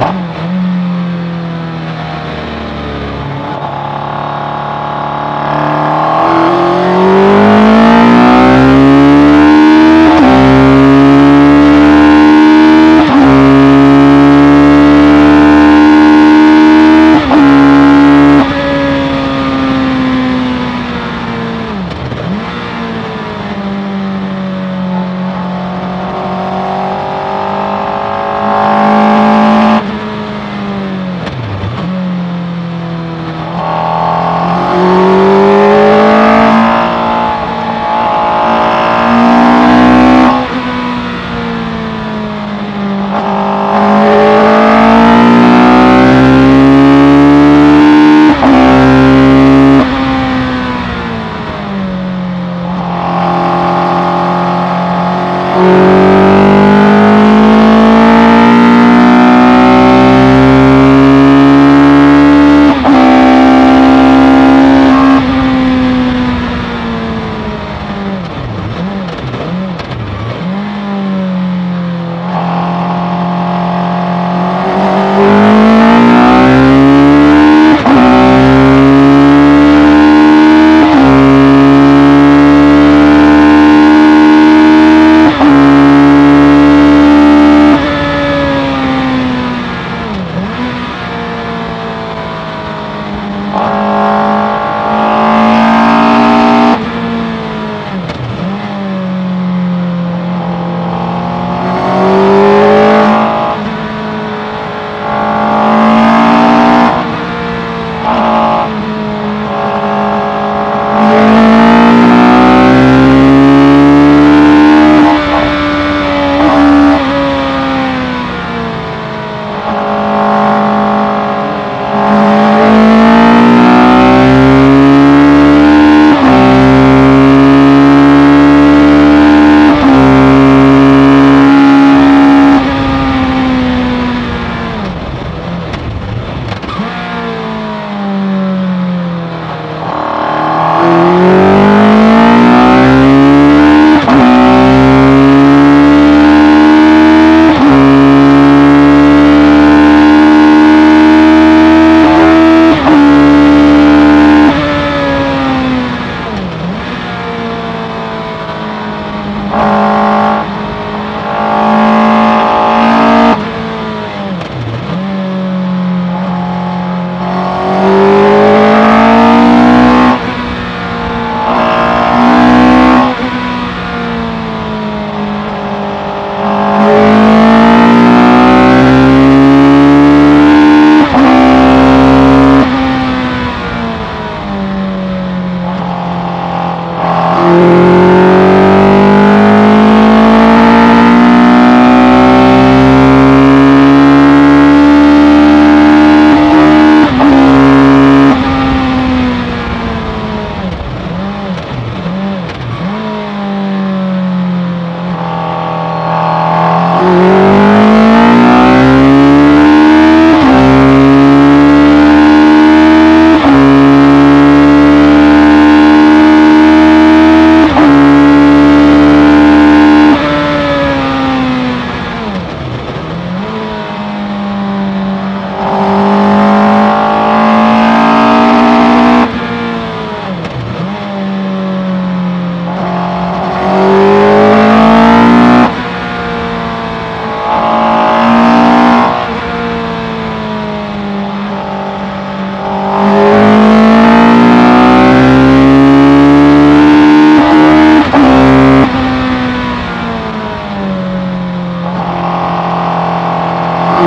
Wow.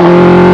Música